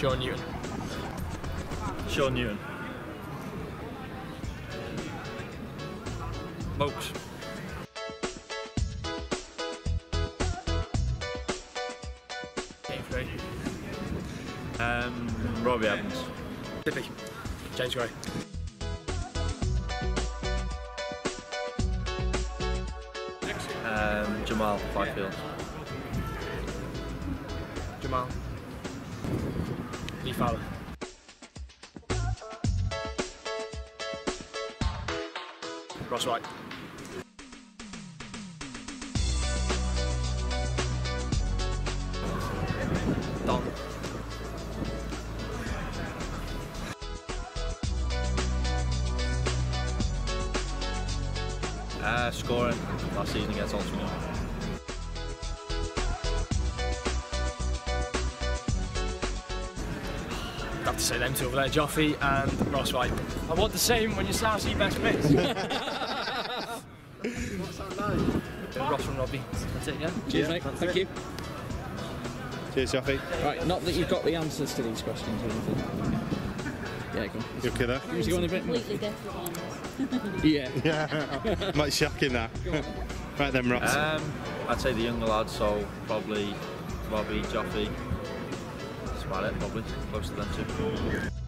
Sean Newton. Sean Newton. Mokes. Three. Um, Robbie Evans. Tippy. James Gray. Um, Jamal Fyfield. Jamal. Lee Fowler. Ross White. Don. Uh, scoring last season against Altrincham. I'd have to say them two over there, Joffy and Ross White. I want the same when you start see best mates. What's our name? Ross and Robbie. That's it, yeah? Cheers, mate. Thank you. Cheers, Joffy. Right, not that you've got the answers to these questions or anything. Yeah, go on. You okay there? You go on a bit more. Completely different. Yeah. Yeah. Might shocking that. right then, Ross. Um, I'd say the younger lads, so probably Robbie, Joffy. That's about it, probably. Close to them two.